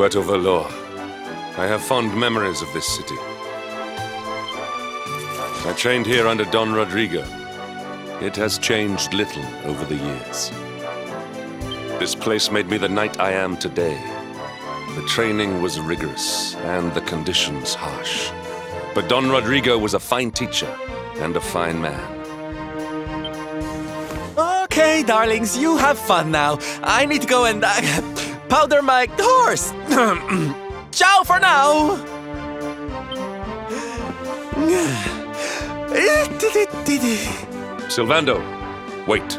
Puerto Valor. I have fond memories of this city. I trained here under Don Rodrigo. It has changed little over the years. This place made me the knight I am today. The training was rigorous and the conditions harsh. But Don Rodrigo was a fine teacher and a fine man. Okay, darlings, you have fun now. I need to go and uh, powder my horse. Ciao for now. Sylvando, wait.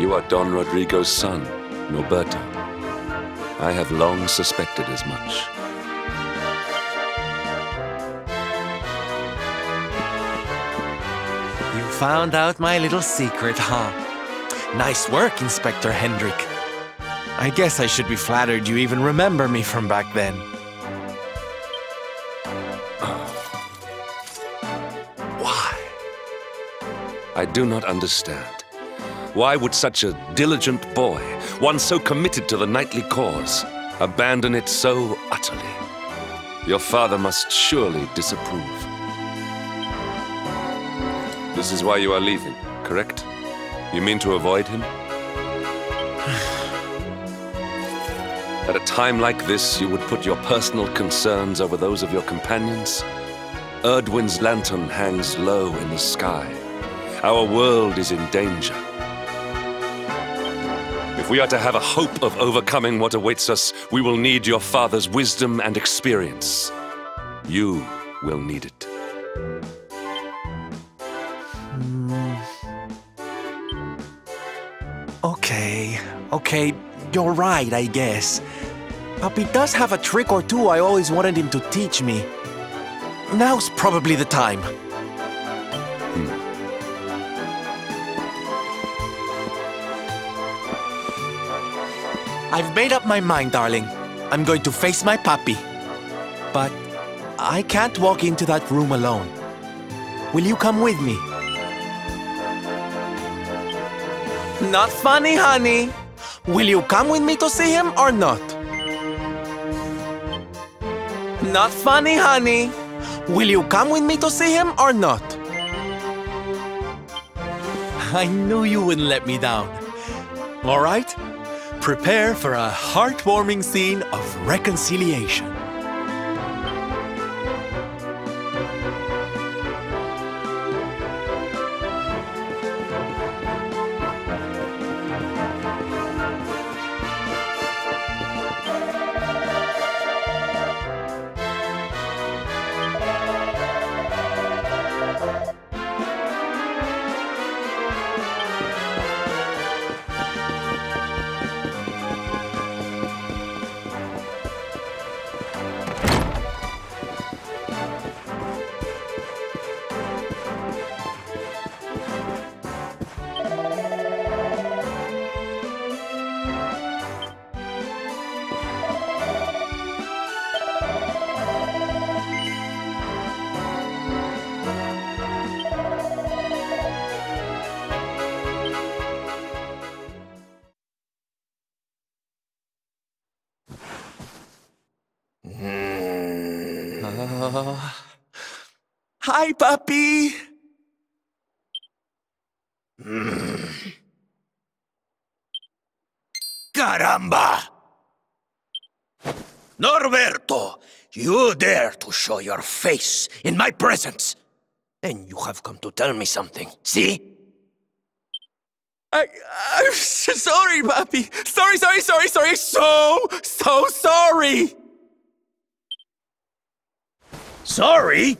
You are Don Rodrigo's son, Norberto. I have long suspected as much. Found out my little secret, huh? Nice work, Inspector Hendrik. I guess I should be flattered you even remember me from back then. Why? I do not understand. Why would such a diligent boy, one so committed to the knightly cause, abandon it so utterly? Your father must surely disapprove. This is why you are leaving, correct? You mean to avoid him? At a time like this, you would put your personal concerns over those of your companions? Erdwin's lantern hangs low in the sky. Our world is in danger. If we are to have a hope of overcoming what awaits us, we will need your father's wisdom and experience. You will need it. Okay, you're right, I guess. Papi does have a trick or two I always wanted him to teach me. Now's probably the time. Hmm. I've made up my mind, darling. I'm going to face my papi. But I can't walk into that room alone. Will you come with me? Not funny, honey. Will you come with me to see him or not? Not funny, honey. Will you come with me to see him or not? I knew you wouldn't let me down. All right? Prepare for a heartwarming scene of reconciliation. Hi, puppy. Caramba! Norberto, you dare to show your face in my presence. And you have come to tell me something, see? I, I'm sorry, puppy. Sorry, sorry, sorry, sorry. So, so sorry. Sorry?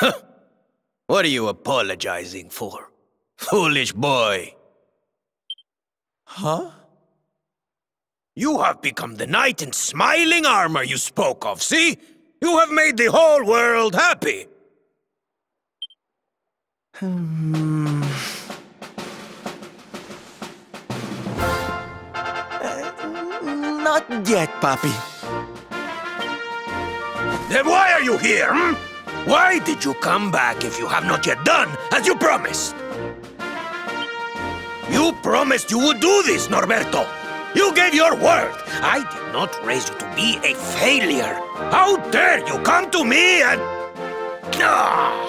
what are you apologizing for? Foolish boy. Huh? You have become the knight in smiling armor you spoke of, see? You have made the whole world happy. Hmm. Not yet, Papi. Then why are you here, hmm? Why did you come back if you have not yet done as you promised? You promised you would do this, Norberto! You gave your word! I did not raise you to be a failure! How dare you come to me and... Ah!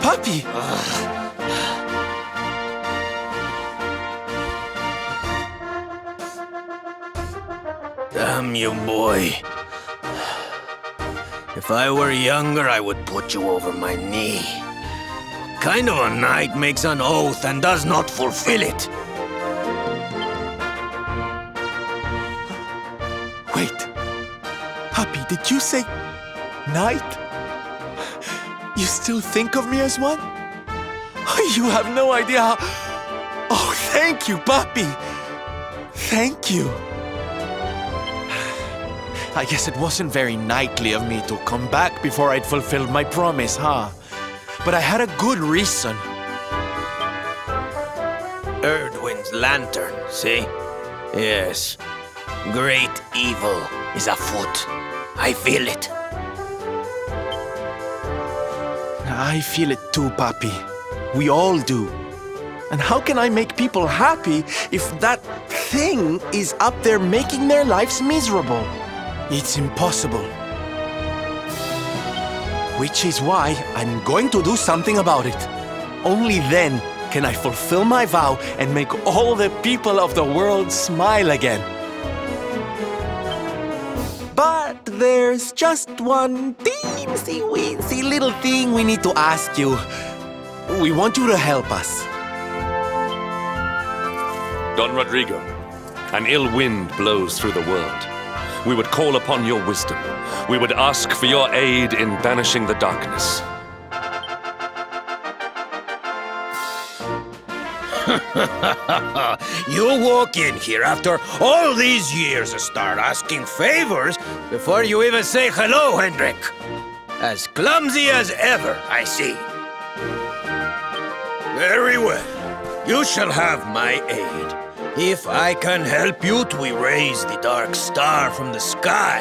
Puppy! Damn you, boy. If I were younger, I would put you over my knee. What kind of a knight makes an oath and does not fulfill it? Wait. Happy, did you say knight? You still think of me as one? You have no idea how... Oh, thank you, Puppy. Thank you. I guess it wasn't very knightly of me to come back before I'd fulfilled my promise, huh? But I had a good reason. Erdwin's lantern, see? Yes. Great evil is afoot. I feel it. I feel it too, Papi. We all do. And how can I make people happy if that thing is up there making their lives miserable? It's impossible. Which is why I'm going to do something about it. Only then can I fulfill my vow and make all the people of the world smile again. But there's just one teensy weensy little thing we need to ask you. We want you to help us. Don Rodrigo, an ill wind blows through the world. We would call upon your wisdom. We would ask for your aid in banishing the darkness. you walk in here after all these years and start asking favors before you even say hello, Hendrik. As clumsy as ever, I see. Very well. You shall have my aid. If I can help you to erase the dark star from the sky,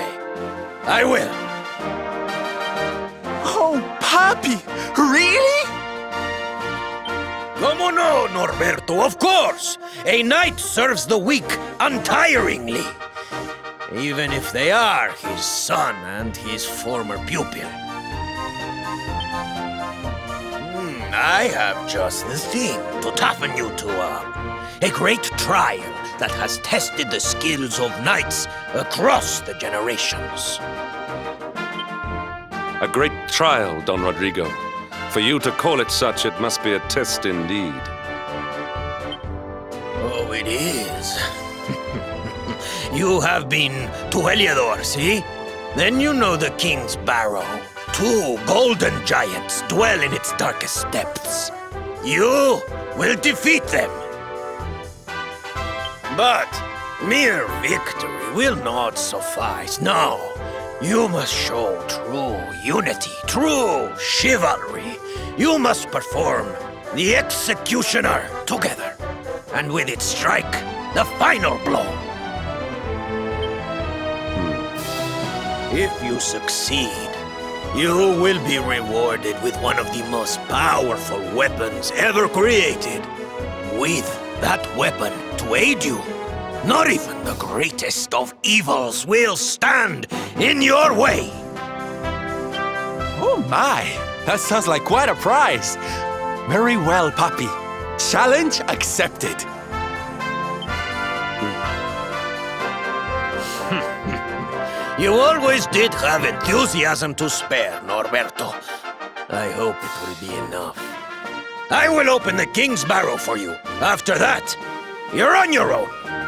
I will. Oh, Papi! Really? Como no, Norberto, of course! A knight serves the weak untiringly. Even if they are his son and his former pupil. Hmm, I have just the thing to toughen you two up. A great trial that has tested the skills of knights across the generations. A great trial, Don Rodrigo. For you to call it such, it must be a test indeed. Oh, it is. you have been to Heliodor, see? Then you know the Kingsbarrow. Two golden giants dwell in its darkest depths. You will defeat them. But mere victory will not suffice, no. You must show true unity, true chivalry. You must perform the executioner together, and with it strike the final blow. Hmm. If you succeed, you will be rewarded with one of the most powerful weapons ever created. With that weapon to aid you, not even the greatest of evils will stand in your way. Oh my! That sounds like quite a prize. Very well, Papi. Challenge accepted. You always did have enthusiasm to spare, Norberto. I hope it will be enough. I will open the Kingsbarrow for you. After that, you're on your own.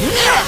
Yeah!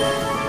Do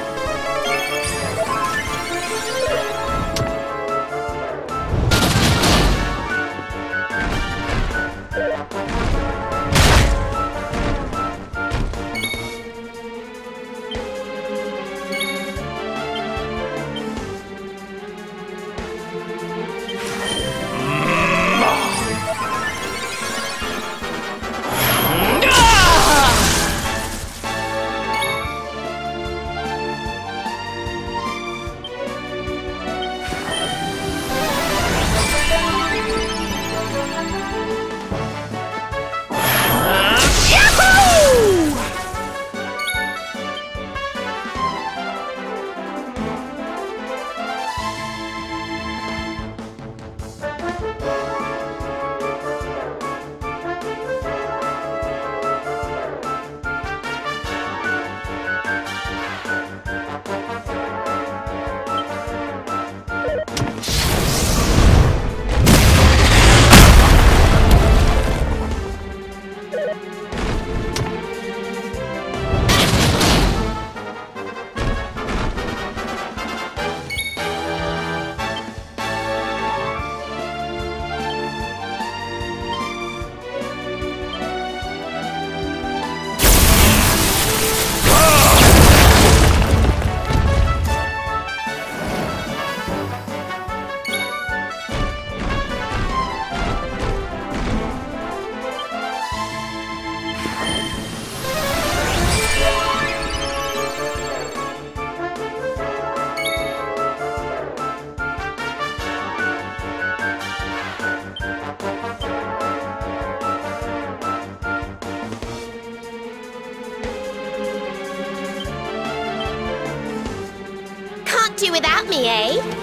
without me, eh?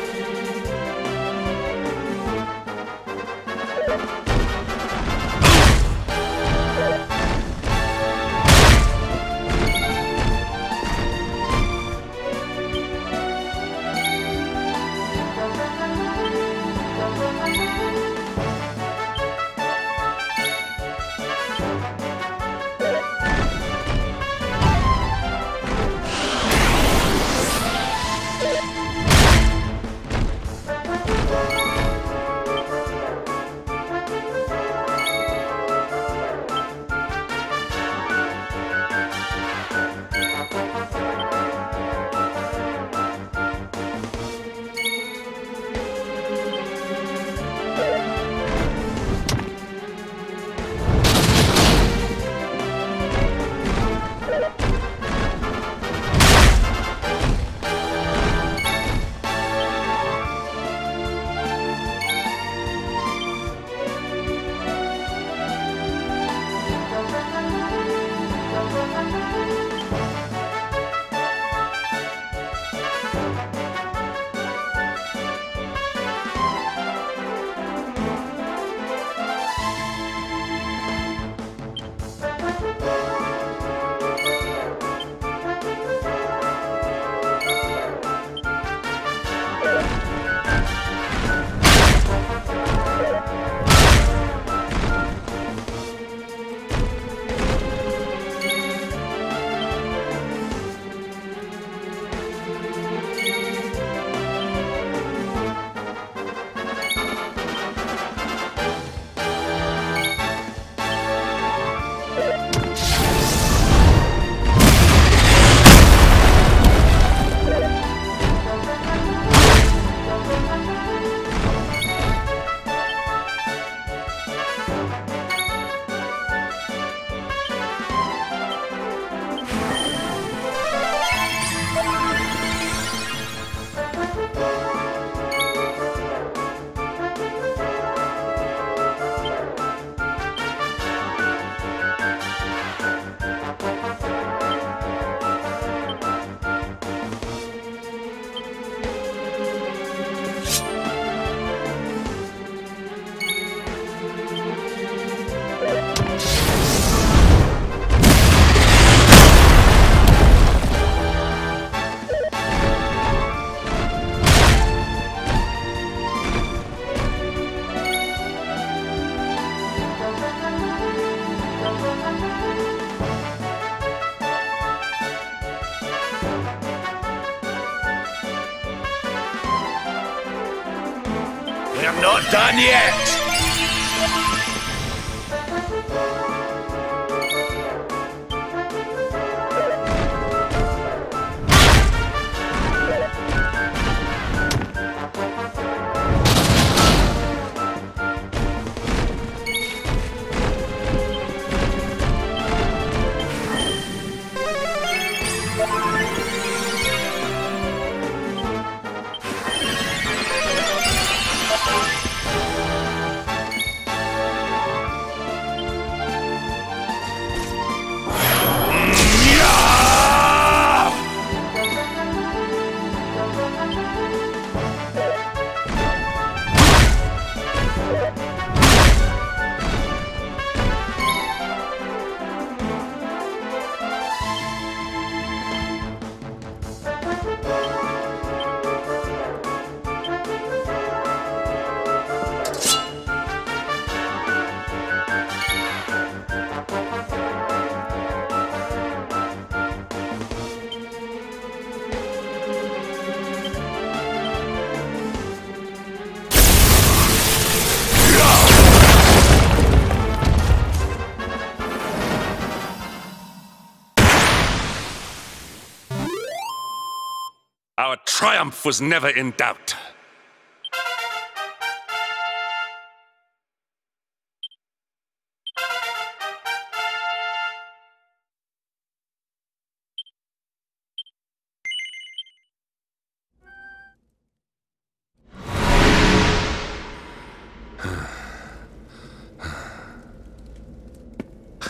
Triumph was never in doubt.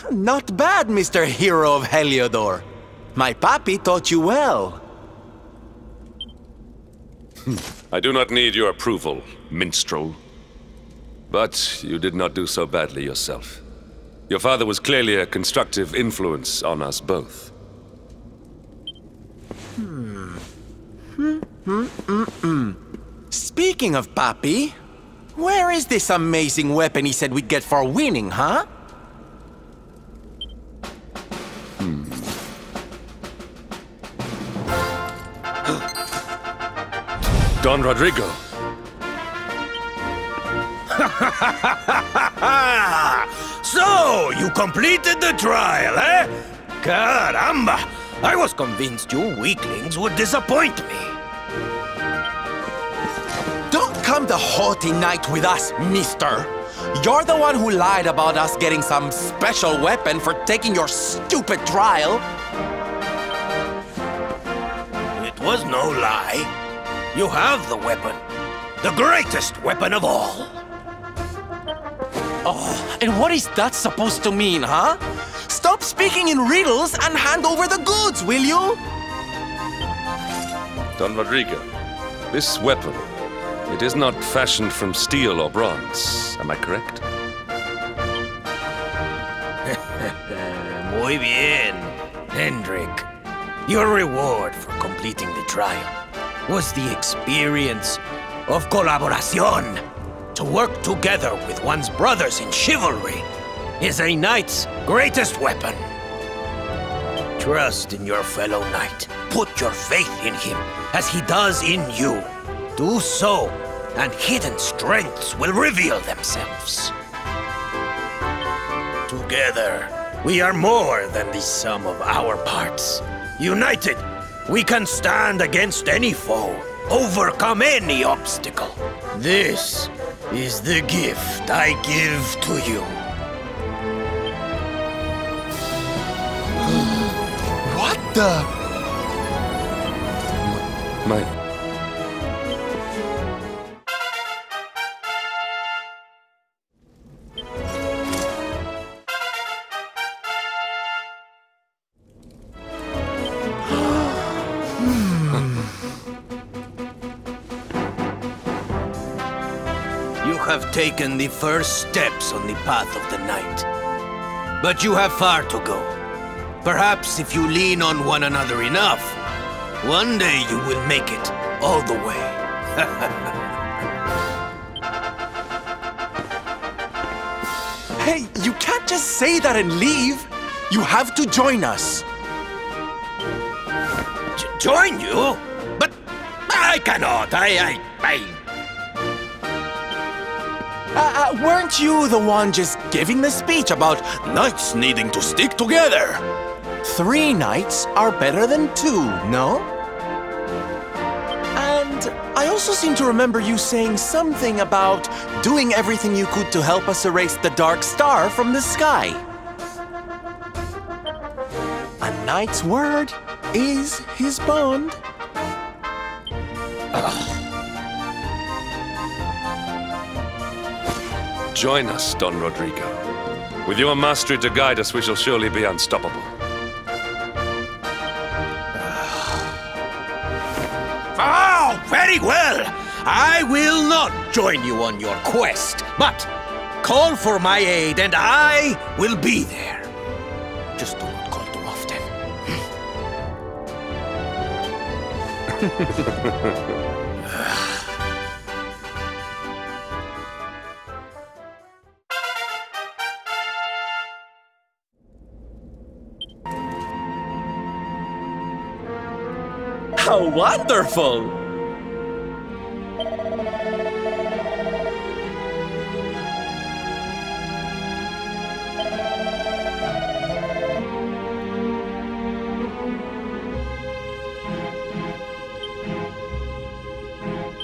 Not bad, Mr. Hero of Heliodor. My papi taught you well. I do not need your approval, minstrel. But you did not do so badly yourself. Your father was clearly a constructive influence on us both. Hmm. Speaking of papi, where is this amazing weapon he said we'd get for winning, huh? Don Rodrigo, So, you completed the trial, eh? Caramba! I was convinced you weaklings would disappoint me. Don't come the haughty knight with us, mister. You're the one who lied about us getting some special weapon for taking your stupid trial. It was no lie. You have the weapon. The greatest weapon of all. Oh, and what is that supposed to mean, huh? Stop speaking in riddles and hand over the goods, will you? Don Rodrigo, this weapon, it is not fashioned from steel or bronze. Am I correct? Muy bien, Hendrik. Your reward for completing the trial was the experience of collaboración. To work together with one's brothers in chivalry is a knight's greatest weapon. Trust in your fellow knight. Put your faith in him as he does in you. Do so, and hidden strengths will reveal themselves. Together, we are more than the sum of our parts. United, we can stand against any foe, overcome any obstacle. This is the gift I give to you. What the? My. You have taken the first steps on the path of the knight. But you have far to go. Perhaps if you lean on one another enough, one day you will make it all the way. Hey, you can't just say that and leave. You have to join us. J- join you? But I cannot. I, I, I. Uh, weren't you the one just giving the speech about knights needing to stick together? Three knights are better than two, no? And I also seem to remember you saying something about doing everything you could to help us erase the Dark Star from the sky. A knight's word is his bond. Join us, Don Rodrigo. With your mastery to guide us, we shall surely be unstoppable. Oh, very well. I will not join you on your quest, but call for my aid and I will be there. Just do not call too often. Wonderful!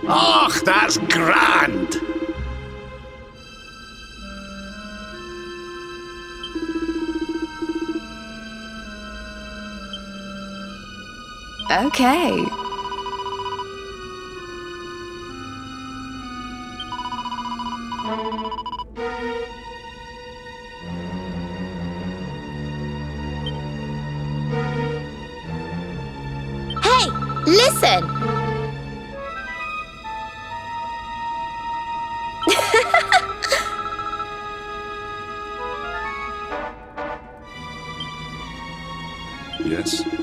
Och, that's grand! Okay. Hey, listen! Yes?